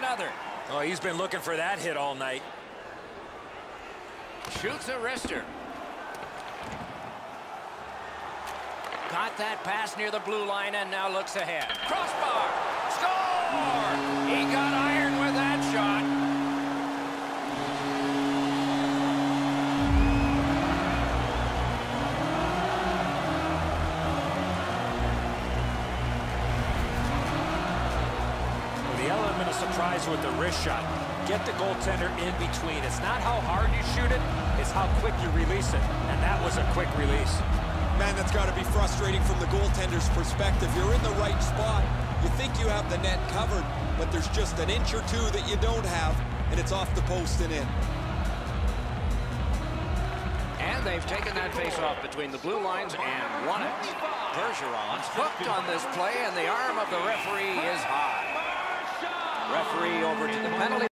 another. Oh, he's been looking for that hit all night. Shoots a wrister. Got that pass near the blue line and now looks ahead. Crossbar! Score! Element of surprise with the wrist shot. Get the goaltender in between. It's not how hard you shoot it, it's how quick you release it. And that was a quick release. Man, that's got to be frustrating from the goaltender's perspective. You're in the right spot. You think you have the net covered, but there's just an inch or two that you don't have, and it's off the post and in. And they've taken that face-off between the blue lines and won it. Bergeron's hooked on this play, and the arm of the referee is high. Referee over to the penalty